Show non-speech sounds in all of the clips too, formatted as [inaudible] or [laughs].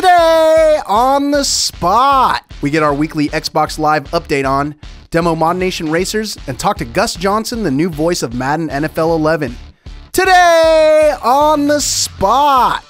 Today on the spot, we get our weekly Xbox Live update on demo ModNation Racers and talk to Gus Johnson, the new voice of Madden NFL 11. Today on the spot.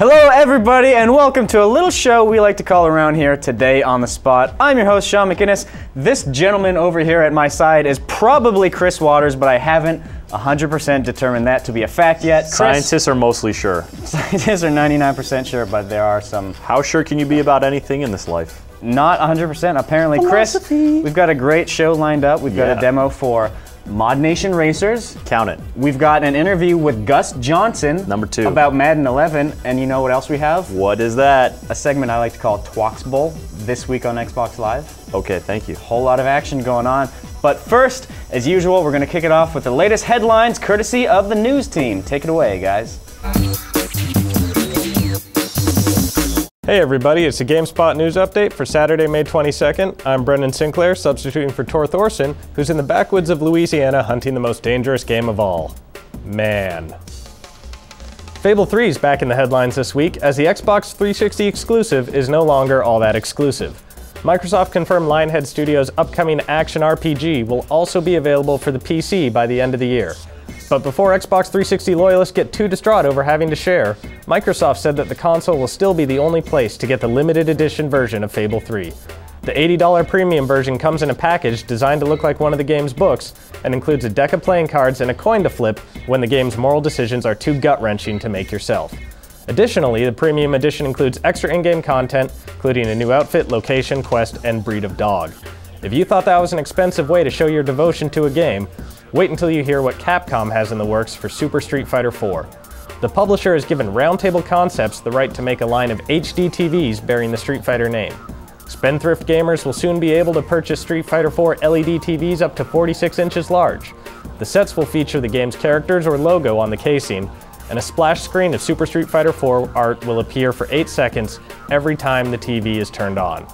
Hello, everybody, and welcome to a little show we like to call around here today on the spot. I'm your host, Shaun McInnis. This gentleman over here at my side is probably Chris Watters, but I haven't 100% determined that to be a fact yet. Chris, Scientists are mostly sure. scientists are 99% sure, but there are some How sure can you be about anything in this life? not 100%. Apparently, Chris, we've got a great show lined up. We've got Yeah. a demo for ModNation Racers. Count it. We've got an interview with Gus Johnson. Number two. About Madden 11. And you know what else we have? What is that? A segment I like to call Twox Bowl this week on Xbox Live. Okay, thank you. Whole lot of action going on. But first, as usual, we're going to kick it off with the latest headlines courtesy of the news team. Take it away, guys. Hey everybody, it's a GameSpot news update for Saturday, May 22nd. I'm Brendan Sinclair, substituting for Tor Thorsen, who's in the backwoods of Louisiana hunting the most dangerous game of all. Man. Fable 3 is back in the headlines this week, as the Xbox 360 exclusive is no longer all that exclusive. Microsoft confirmed Lionhead Studios' upcoming action RPG will also be available for the PC by the end of the year. But before Xbox 360 loyalists get too distraught over having to share, Microsoft said that the console will still be the only place to get the limited edition version of Fable 3. The $80 premium version comes in a package designed to look like one of the game's books and includes a deck of playing cards and a coin to flip when the game's moral decisions are too gut wrenching to make yourself. Additionally, the premium edition includes extra in game content, including a new outfit, location, quest, and breed of dog. If you thought that was an expensive way to show your devotion to a game, wait until you hear what Capcom has in the works for Super Street Fighter 4. The publisher has given Roundtable Concepts the right to make a line of HD TVs bearing the Street Fighter name. Spendthrift gamers will soon be able to purchase Street Fighter 4 LED TVs up to 46 inches large. The sets will feature the game's characters or logo on the casing, and a splash screen of Super Street Fighter 4 art will appear for 8 seconds every time the TV is turned on.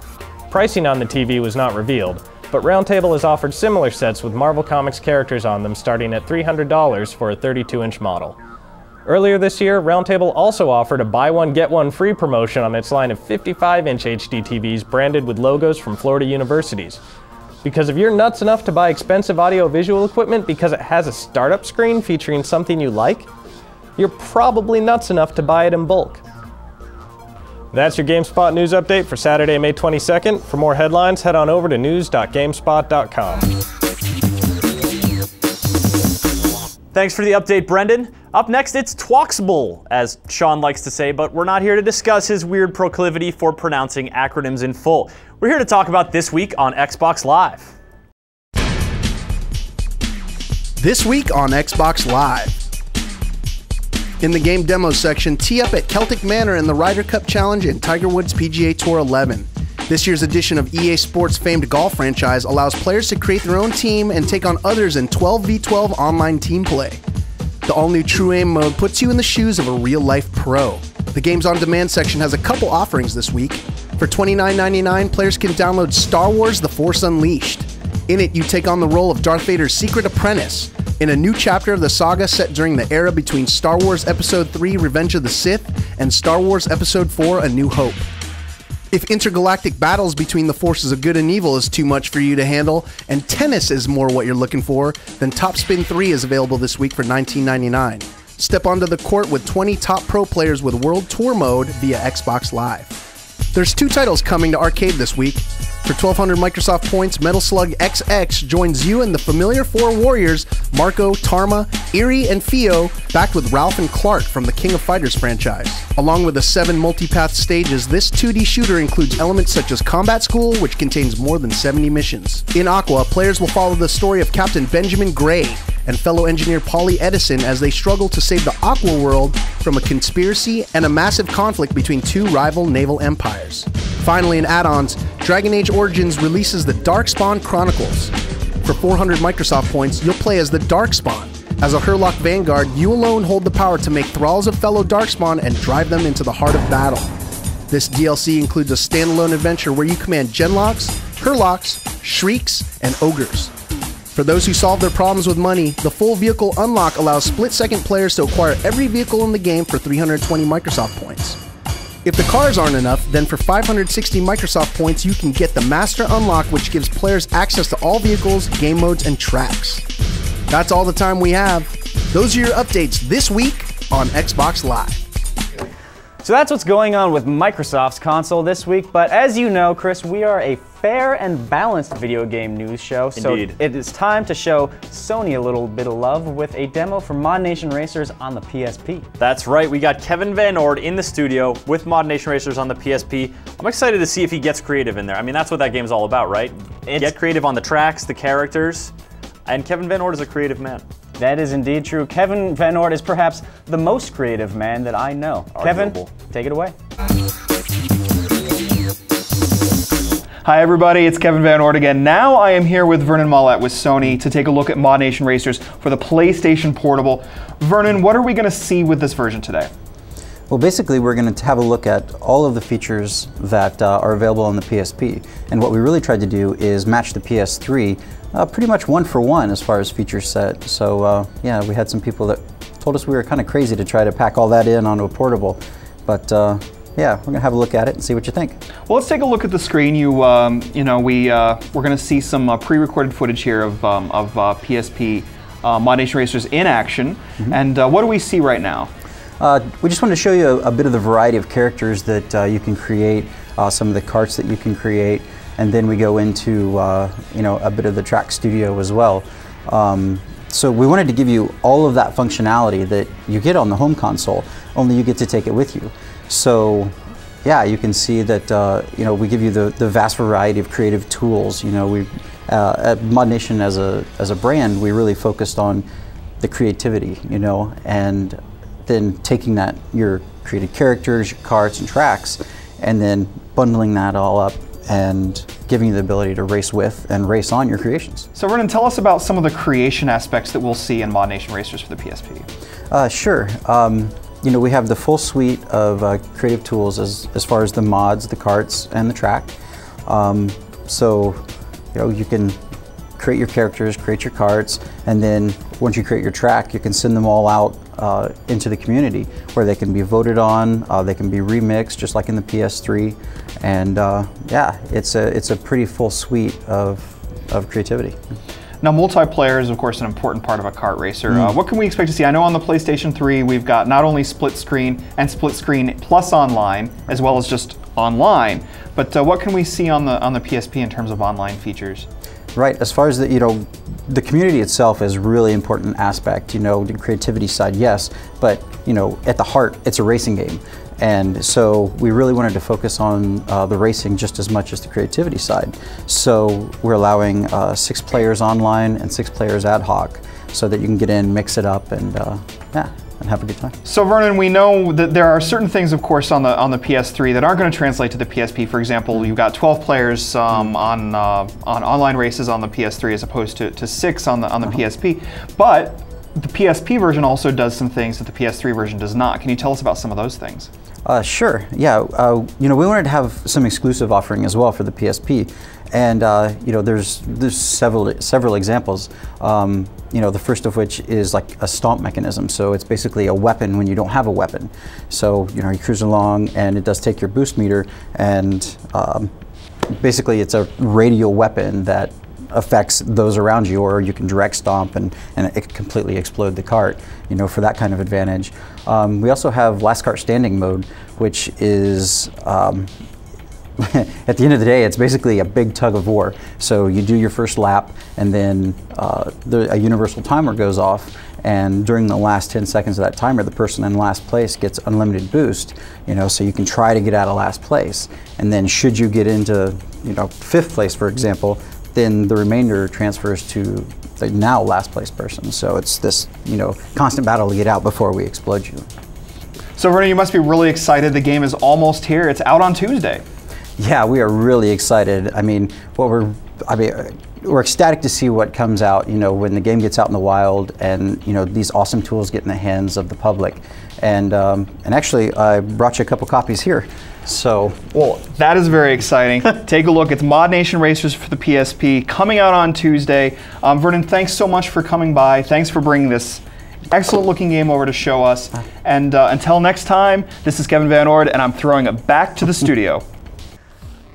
Pricing on the TV was not revealed, but Roundtable has offered similar sets with Marvel Comics characters on them starting at $300 for a 32 inch model. Earlier this year, Roundtable also offered a buy one get one free promotion on its line of 55 inch HD TVs branded with logos from Florida universities. Because if you're nuts enough to buy expensive audio visual equipment because it has a startup screen featuring something you like, you're probably nuts enough to buy it in bulk. That's your GameSpot news update for Saturday, May 22nd. For more headlines, head on over to news.gamespot.com. Thanks for the update, Brendan. Up next, it's Twoxable, as Sean likes to say, but we're not here to discuss his weird proclivity for pronouncing acronyms in full. We're here to talk about this week on Xbox Live. This week on Xbox Live. In the game demo section, tee up at Celtic Manor in the Ryder Cup Challenge and Tiger Woods PGA Tour 11. This year's edition of EA Sports' famed golf franchise allows players to create their own team and take on others in 12v12 online team play. The all new True Aim mode puts you in the shoes of a real life pro. The games on demand section has a couple offerings this week. For $29.99, players can download Star Wars The Force Unleashed. In it, you take on the role of Darth Vader's secret apprentice in a new chapter of the saga set during the era between Star Wars Episode 3 Revenge of the Sith and Star Wars Episode 4 A New Hope. If intergalactic battles between the forces of good and evil is too much for you to handle, and tennis is more what you're looking for, then Top Spin 3 is available this week for $19.99. Step onto the court with 20 top pro players with World Tour mode via Xbox Live. There's two titles coming to arcade this week. For 1200 Microsoft points, Metal Slug XX joins you and the familiar four warriors Marco, Tarma, Eri, and Fio, backed with Ralph and Clark from the King of Fighters franchise. Along with the seven multipath stages, this 2D shooter includes elements such as Combat School, which contains more than 70 missions. In Aqua, players will follow the story of Captain Benjamin Gray and fellow engineer Polly Edison as they struggle to save the Aqua world from a conspiracy and a massive conflict between two rival naval empires. Finally, in add ons, Dragon Age Origins releases the Darkspawn Chronicles. For 400 Microsoft points, you'll play as the Darkspawn. As a Hurlock Vanguard, you alone hold the power to make thralls of fellow Darkspawn and drive them into the heart of battle. This DLC includes a standalone adventure where you command Genlocks, Hurlocks, Shrieks, and Ogres. For those who solve their problems with money, the full vehicle unlock allows split second players to acquire every vehicle in the game for 320 Microsoft points. If the cars aren't enough, then for 560 Microsoft points, you can get the Master Unlock, which gives players access to all vehicles, game modes, and tracks. That's all the time we have. Those are your updates this week on Xbox Live. So that's what's going on with Microsoft's console this week. But as you know, Chris, we are a fair and balanced video game news show. So it is time to show Sony a little bit of love with a demo for ModNation Racers on the PSP. That's right, we got Kevin VanOrd in the studio with ModNation Racers on the PSP. I'm excited to see if he gets creative in there. I mean, that's what that game's all about, right? It's- Get creative on the tracks, the characters, and Kevin VanOrd is a creative man. That is indeed true. Kevin VanOrd is perhaps the most creative man that I know. Kevin, take it away. Hi everybody, it's Kevin Van Ord again. Now I am here with Vernon Mollett with Sony to take a look at ModNation Racers for the PlayStation Portable. Vernon, what are we going to see with this version today? Well, basically, we're going to have a look at all of the features that uh, are available on the PSP. And what we really tried to do is match the PS3 uh, pretty much one for one as far as feature set. So, uh, yeah, we had some people that told us we were kind of crazy to try to pack all that in onto a portable. But, uh, yeah, we're going to have a look at it and see what you think. Well, let's take a look at the screen. You, um, you know, we uh, we're going to see some uh, pre-recorded footage here of um, of uh, PSP uh, ModNation Racers in action. And uh, what do we see right now? Uh, we just wanted to show you a, a bit of the variety of characters that uh, you can create, uh, some of the carts that you can create, and then we go into uh, you know a bit of the track studio as well. Um, so we wanted to give you all of that functionality that you get on the home console, only you get to take it with you. So yeah, you can see that uh, you know we give you the, the vast variety of creative tools. You know, we uh, at ModNation as a as a brand, we really focused on the creativity. You know, and then taking that your created characters, your carts, and tracks, and then bundling that all up and giving you the ability to race with and race on your creations. So, Vernon, tell us about some of the creation aspects that we'll see in ModNation Racers for the PSP. Uh, sure. Um, you know, we have the full suite of uh, creative tools as, as far as the mods, the carts, and the track. Um, so, you know, you can create your characters, create your carts, and then once you create your track, you can send them all out uh, into the community where they can be voted on, uh, they can be remixed just like in the PS3, and uh, yeah, it's a it's a pretty full suite of of creativity. Now, multiplayer is, of course, an important part of a kart racer. Uh, what can we expect to see? I know on the PlayStation 3, we've got not only split screen and split screen plus online, as well as just online. But uh, what can we see on the on the PSP in terms of online features? Right. As far as the you know, the community itself is a really important aspect. You know, the creativity side, yes, but you know, at the heart, it's a racing game, and so we really wanted to focus on uh, the racing just as much as the creativity side. So we're allowing uh, six players online and six players ad hoc, so that you can get in, mix it up, and uh, yeah, and have a good time. So Vernon, we know that there are certain things, of course, on the on the PS3 that aren't going to translate to the PSP. For example, you've got 12 players um, on uh, on online races on the PS3 as opposed to, to six on the on the PSP. But the PSP version also does some things that the PS3 version does not. Can you tell us about some of those things? Uh, sure. Yeah. Uh, you know, we wanted to have some exclusive offering as well for the PSP, and uh, you know, there's there's several several examples. Um, you know, the first of which is like a stomp mechanism. So it's basically a weapon when you don't have a weapon. So you know, you cruise along, and it does take your boost meter, and um, basically it's a radial weapon that affects those around you, or you can direct stomp and, and it completely explode the cart, you know, for that kind of advantage. Um, we also have last cart standing mode, which is um, [laughs] at the end of the day, it's basically a big tug of war. So you do your first lap, and then uh, the, a universal timer goes off. And during the last 10 seconds of that timer, the person in last place gets unlimited boost. You know, so you can try to get out of last place. And then, should you get into, you know, fifth place, for example, then the remainder transfers to the now last place person. So it's this, you know, constant battle to get out before we explode you. So Vernon, you must be really excited. The game is almost here. It's out on Tuesday. Yeah, we are really excited. I mean, what we're, I mean, we're ecstatic to see what comes out. You know, when the game gets out in the wild, and you know these awesome tools get in the hands of the public. And um, and actually, I brought you a couple copies here. So Well, that is very exciting. [laughs] Take a look. It's ModNation Racers for the PSP coming out on Tuesday. Um, Vernon, thanks so much for coming by. Thanks for bringing this excellent looking game over to show us. And uh, until next time, this is Kevin VanOrd, and I'm throwing it back to the [laughs] studio.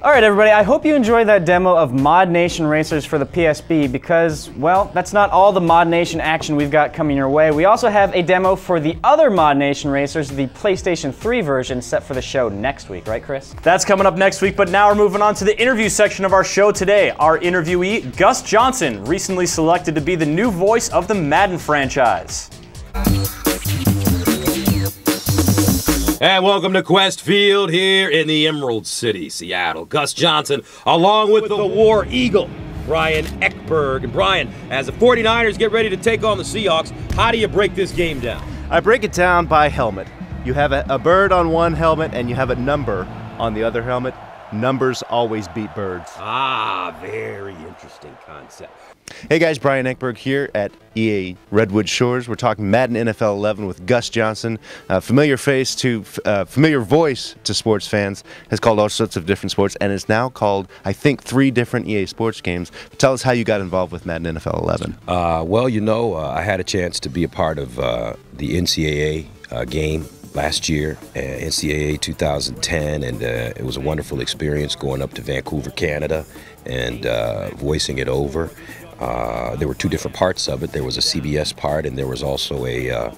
All right, everybody, I hope you enjoyed that demo of ModNation Racers for the PSP because, well, that's not all the ModNation action we've got coming your way. We also have a demo for the other ModNation Racers, the PlayStation 3 version, set for the show next week, right, Chris? That's coming up next week, but now we're moving on to the interview section of our show today. Our interviewee, Gus Johnson, recently selected to be the new voice of the Madden franchise. And welcome to Qwest Field here in the Emerald City, Seattle. Gus Johnson, along with the War Eagle, Brian Ekberg. And Brian, as the 49ers get ready to take on the Seahawks, how do you break this game down? I break it down by helmet. You have a, a bird on one helmet and you have a number on the other helmet. Numbers always beat birds. Ah, very interesting concept. Hey guys, Brian Ekberg here at EA Redwood Shores. We're talking Madden NFL 11 with Gus Johnson, a familiar face to uh, familiar voice to sports fans. Has called all sorts of different sports and is now called, I think, three different EA sports games. Tell us how you got involved with Madden NFL 11. Uh, well, you know, uh, I had a chance to be a part of uh, the NCAA uh, game last year, uh, NCAA 2010, and uh, it was a wonderful experience going up to Vancouver, Canada, and uh, voicing it over. Uh, there were two different parts of it. There was a CBS part, and there was also a uh,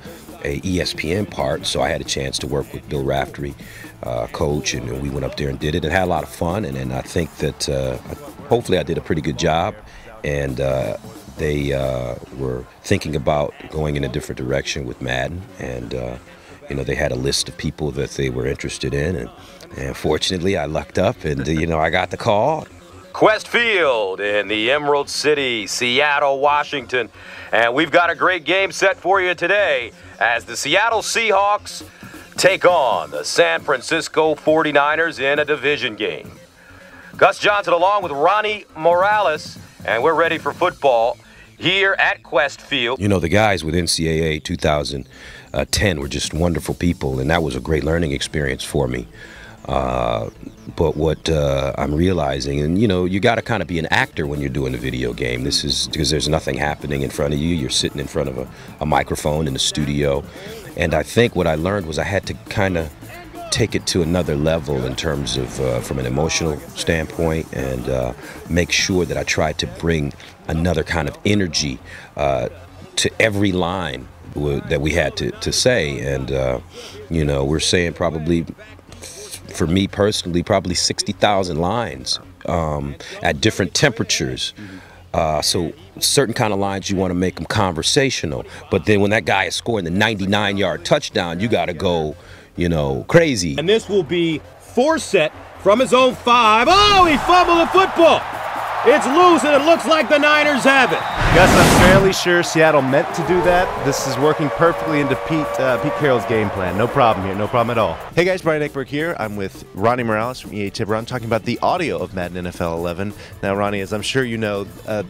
a ESPN part. So I had a chance to work with Bill Raftery, uh, coach, and we went up there and did it and had a lot of fun. And, and I think that uh, hopefully I did a pretty good job. And uh, they were thinking about going in a different direction with Madden, and you know they had a list of people that they were interested in, and, and fortunately I lucked up, and you know I got the call. Qwest Field in the Emerald City, Seattle, Washington, and we've got a great game set for you today as the Seattle Seahawks take on the San Francisco 49ers in a division game. Gus Johnson along with Ronnie Morales, and we're ready for football here at Qwest Field. You know, the guys with NCAA 2010 were just wonderful people, and that was a great learning experience for me. Uh, but what uh, I'm realizing, and you know, you got to kind of be an actor when you're doing a video game. This is because there's nothing happening in front of you. You're sitting in front of a, a microphone in a studio. And I think what I learned was I had to kind of take it to another level in terms of uh, from an emotional standpoint and uh, make sure that I tried to bring another kind of energy uh, to every line that we had to, to say. And, uh, you know, we're saying probably, for me personally, probably 60,000 lines um, at different temperatures. Uh, so certain kind of lines you want to make them conversational, but then when that guy is scoring the 99-yard touchdown, you got to go, you know, crazy. And this will be Forsett from his own five. Oh, he fumbled the football. It's loose, and it looks like the Niners have it. Gus, I'm fairly sure Seattle meant to do that. This is working perfectly into Pete uh, Pete Carroll's game plan. No problem here. No problem at all. Hey guys, Brian Ekberg here. I'm with Ronnie Morales from EA Tiburon talking about the audio of Madden NFL 11. Now, Ronnie, as I'm sure you know, uh,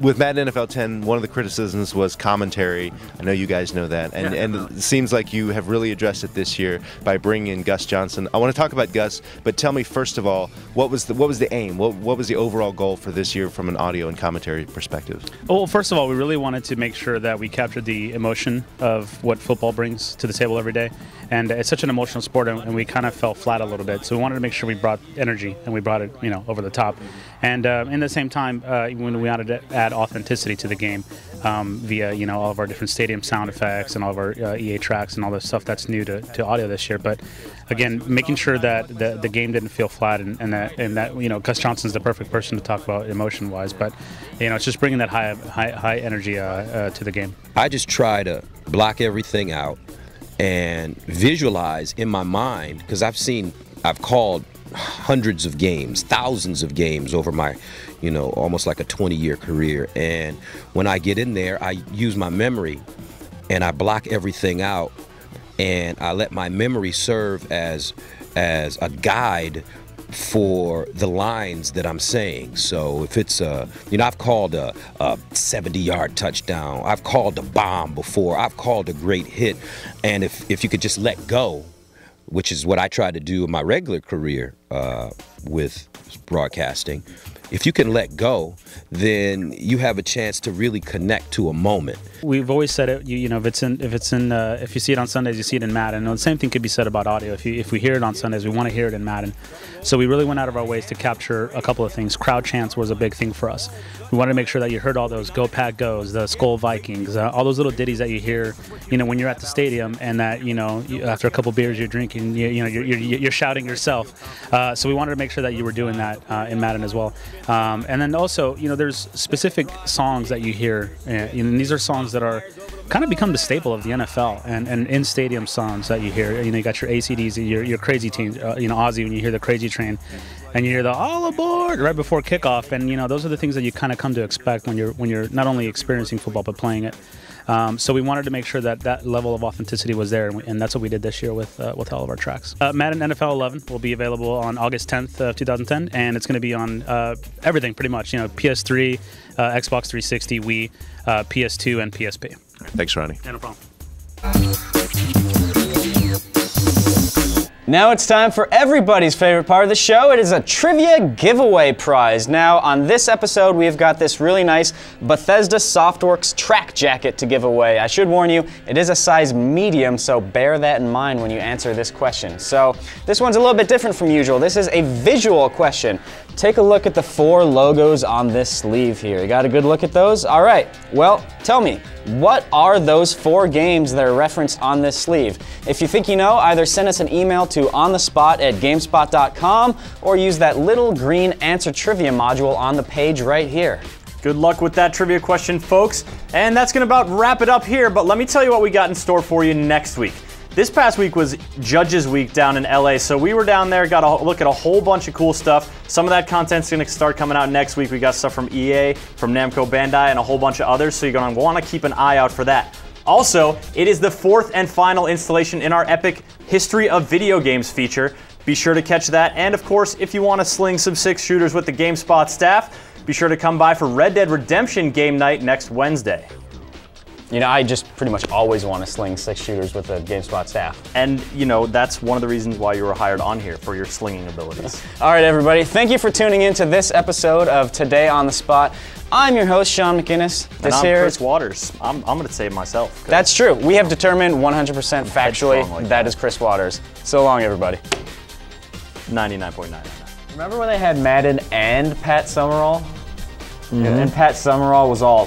with Madden NFL 10, one of the criticisms was commentary. I know you guys know that, and and it seems like you have really addressed it this year by bringing in Gus Johnson. I want to talk about Gus, but tell me first of all, what was the what was the aim? What what was the overall goal for this year from an audio and commentary perspective? Well, first of all, we really wanted to make sure that we captured the emotion of what football brings to the table every day. And it's such an emotional sport, and, and we kind of fell flat a little bit. So we wanted to make sure we brought energy, and we brought it, you know, over the top. And uh, in the same time, uh, when we wanted to add authenticity to the game um, via, you know, all of our different stadium sound effects and all of our uh, EA tracks and all the stuff that's new to, to audio this year. But again, making sure that the, the game didn't feel flat, and, and that and that you know, Gus Johnson's the perfect person to talk about emotion-wise. But you know, it's just bringing that high high, high energy uh, uh, to the game. I just try to block everything out and visualize in my mind because I've seen, I've called hundreds of games, thousands of games over my, you know, almost like a 20 year career. And when I get in there, I use my memory and I block everything out and I let my memory serve as as a guide for the lines that I'm saying. So if it's a, you know, I've called a, a 70 yard touchdown, I've called a bomb before, I've called a great hit. And if, if you could just let go, which is what I try to do in my regular career uh, with broadcasting, if you can let go, then you have a chance to really connect to a moment. We've always said it. You, you know, if it's in, if it's in, uh, if you see it on Sundays, you see it in Madden. And the same thing could be said about audio. If you, if we hear it on Sundays, we want to hear it in Madden. So we really went out of our ways to capture a couple of things. Crowd chants was a big thing for us. We wanted to make sure that you heard all those "Go Pack Goes," the "Skol Vikings," uh, all those little ditties that you hear, you know, when you're at the stadium, and that you know, after a couple beers you're drinking, you, you know, you're, you're, you're, shouting yourself. Uh, so we wanted to make sure that you were doing that uh, in Madden as well. Um, and then also, you know, there's specific songs that you hear, uh, and these are songs that are kind of become the staple of the NFL and, and in stadium songs that you hear. You know, you got your ACDs, your, your crazy team, uh, you know, Ozzy when you hear the crazy train and you hear the all aboard right before kickoff. And, you know, those are the things that you kind of come to expect when you're, when you're not only experiencing football, but playing it. Um, so we wanted to make sure that that level of authenticity was there, and, we, and that's what we did this year with uh, with all of our tracks. Uh, Madden NFL 11 will be available on August 10th of 2010, and it's going to be on uh, everything pretty much. You know, PS3, uh, Xbox 360, Wii, uh, PS2, and PSP. Thanks, Ronnie. Yeah, no problem. Now it's time for everybody's favorite part of the show. It is a trivia giveaway prize. Now, on this episode, we've got this really nice Bethesda Softworks track jacket to give away. I should warn you, it is a size medium, so bear that in mind when you answer this question. So, this one's a little bit different from usual. This is a visual question. Take a look at the four logos on this sleeve here. You got a good look at those? All right. Well, tell me, what are those four games that are referenced on this sleeve? If you think you know, either send us an email to onthespot at gamespot.com or use that little green answer trivia module on the page right here. Good luck with that trivia question, folks. And that's going to about wrap it up here, but let me tell you what we got in store for you next week. This past week was Judges Week down in LA, so we were down there, got a look at a whole bunch of cool stuff. Some of that content's gonna start coming out next week. We got stuff from EA, from Namco Bandai, and a whole bunch of others, so you're gonna wanna keep an eye out for that. Also, it is the fourth and final installation in our epic History of Video Games feature. Be sure to catch that, and of course, if you wanna sling some six shooters with the GameSpot staff, be sure to come by for Red Dead Redemption game night next Wednesday. You know, I just pretty much always want to sling six shooters with the GameSpot staff. And, you know, that's one of the reasons why you were hired on here for your slinging abilities. [laughs] All right, everybody. Thank you for tuning in to this episode of Today on the Spot. I'm your host, Shaun McInnis. and This I'm here. Chris Watters. I'm, I'm going to say it myself. That's true. We have determined 100% factually like that that. is Chris Watters. So long, everybody. 99.9. Remember when they had Madden and Pat Summerall? Mm-hmm. And, and Pat Summerall was all.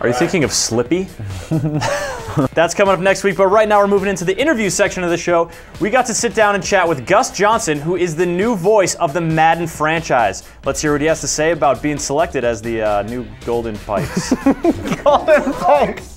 Are you thinking of Slippy? [laughs] That's coming up next week, but right now we're moving into the interview section of the show. We got to sit down and chat with Gus Johnson, who is the new voice of the Madden franchise. Let's hear what he has to say about being selected as the uh, new Golden Pikes. [laughs] [laughs] Golden Pikes.